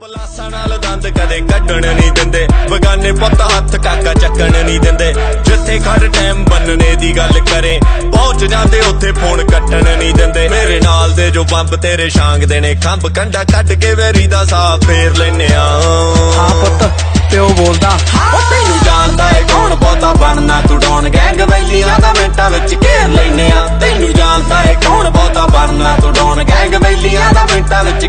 ਪਲਾਸਾਂ ਨਾਲ ਦੰਦ ਕਦੇ ਕੱਢਣ ਨਹੀਂ ਦਿੰਦੇ। ਬਗਾਨੇ ਪੁੱਤ ਹੱਥ ਕਾਕਾ ਚੱਕਣ ਨਹੀਂ ਦਿੰਦੇ। ਜਿੱਥੇ ਘਰ ਟਾਈਮ ਬੰਨਣੇ ਦੀ ਗੱਲ ਕਰੇ, ਪਹੁੰਚ ਜਾਂਦੇ ਉੱਥੇ ਫੋਨ ਕੱਟਣ ਨਹੀਂ ਦਿੰਦੇ। ਮੇਰੇ ਨਾਲ ਦੇ ਜੋ ਬੰਬ ਤੇਰੇ ਸ਼ਾਂਗ ਦੇ ਨੇ, ਖੰਭ ਕੰਡਾ ਕੱਢ ਕੇ ਵੇਰੀ ਦਾ ਸਾਹ ਫੇਰ ਲੈਨੇ ਆ। ਹਾਂ ਪੁੱਤ, ਪਿਓ ਬੋਲਦਾ, ਉਹ ਤੈਨੂੰ ਜਾਣਦਾ ਏ ਕੌਣ? ਬਹੁਤਾ ਬਣਨਾ ਤੂੰ ਡੌਣ ਗੈਂਗ ਵੈਲੀਆਂ ਦਾ ਮਿੰਟਾਂ ਵਿੱਚ ਘੇਰ ਲੈਨੇ ਆ। ਤੈਨੂੰ ਜਾਣਦਾ ਏ ਕੌਣ? ਬਹੁਤਾ ਬਣਨਾ ਤੂੰ ਡੌਣ ਗੈਂਗ ਵੈਲੀਆਂ ਦਾ ਮਿੰਟਾਂ ਵਿੱਚ